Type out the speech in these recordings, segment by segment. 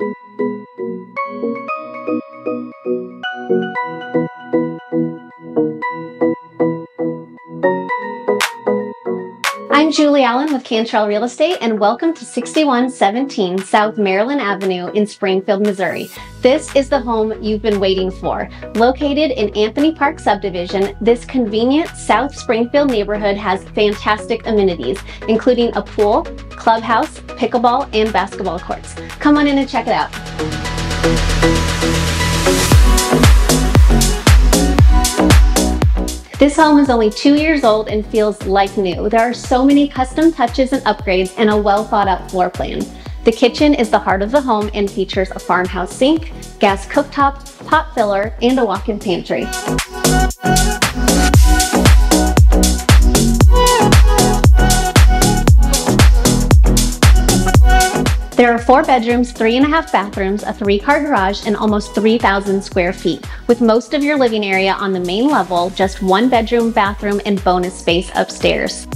Thank you. I'm Julie Allen with Cantrell Real Estate and welcome to 6117 South Maryland Avenue in Springfield, Missouri. This is the home you've been waiting for. Located in Anthony Park subdivision, this convenient South Springfield neighborhood has fantastic amenities, including a pool, clubhouse, pickleball, and basketball courts. Come on in and check it out. This home is only two years old and feels like new. There are so many custom touches and upgrades and a well thought out floor plan. The kitchen is the heart of the home and features a farmhouse sink, gas cooktop, pot filler, and a walk-in pantry. There are four bedrooms, three and a half bathrooms, a three car garage, and almost 3,000 square feet, with most of your living area on the main level, just one bedroom, bathroom, and bonus space upstairs.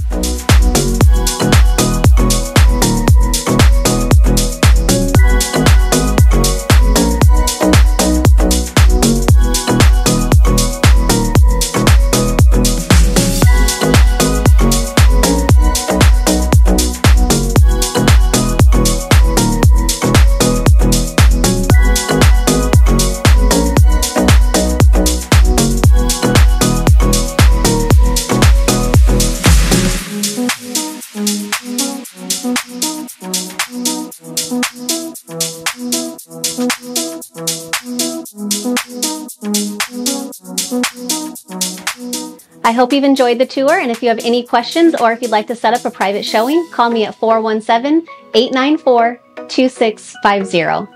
I hope you've enjoyed the tour, and if you have any questions or if you'd like to set up a private showing, call me at 417 894 2650.